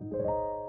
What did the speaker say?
you